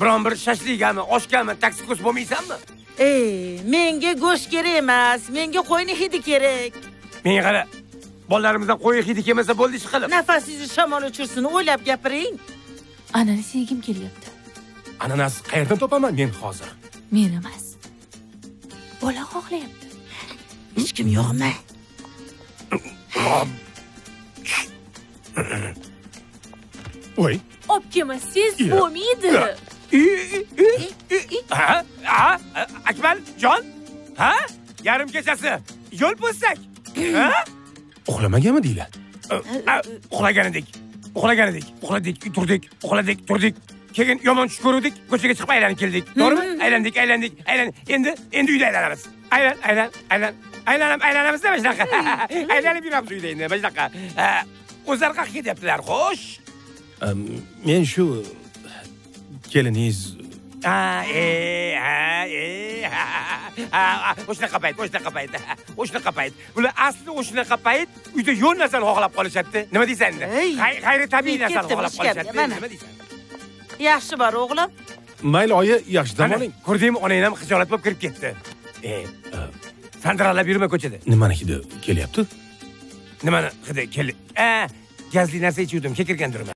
biron bir shashligami oshgami taksi ko'rsa bo'lmaysanmi? Ey menga go'sht kerak emas menga qo'yni hidi kerak. Menga qara bolalarimizdan qo'y hidi kelmasa bo'ldi ish qilib nafasingizni shamol uchirsin o'ylab gapiring. Ananas yegim kelyapti. Ananas qayerdan topaman men hozir? Men emas. Bola xohlayapti. Hech kim yo'qmi voy olib kelmasangiz bo'lmaydi ha ha akmal jon ha yarim kechasi yo'l bo'lsak ha? Uxlamaganmi deylar uxlagan edik uxlagan edik uxladik turdik uxladik turdik keyin yomon tush ko'ruvdik ko'chaga chiqib aylanib keldik to'g'rimi aylandik aylandik aylan endi endi uyda aylanamiz aylan aylan aylan aylanib aylanamizda mana shunaqa aylanib yuramiz uyda endi mana shunaqa o'zlari qayerga ketyaptilar xo'sh men shu keliningiz ha e ha e ha ha o'shanaqa payt o'shanaqa payt o'shanaqa payt ular asli o'shanaqa payt uyda yo'l narsani xohlab qolishadi nima deysan? Endi Ey, G'ay- g'ayritabiiy narsani xohlab qolishadi nima deysan? Yaxshi bor o'g'lim. Mayli oyi yaxshi dam oling. ko'rdingmi onang ham xijolat bo'lib kirib ketdi. E sandiralab yurma ko'chada. Nimani hidi kelyapti? Nimani hidi kel a gazli narsa ichuvdim kekirgandirman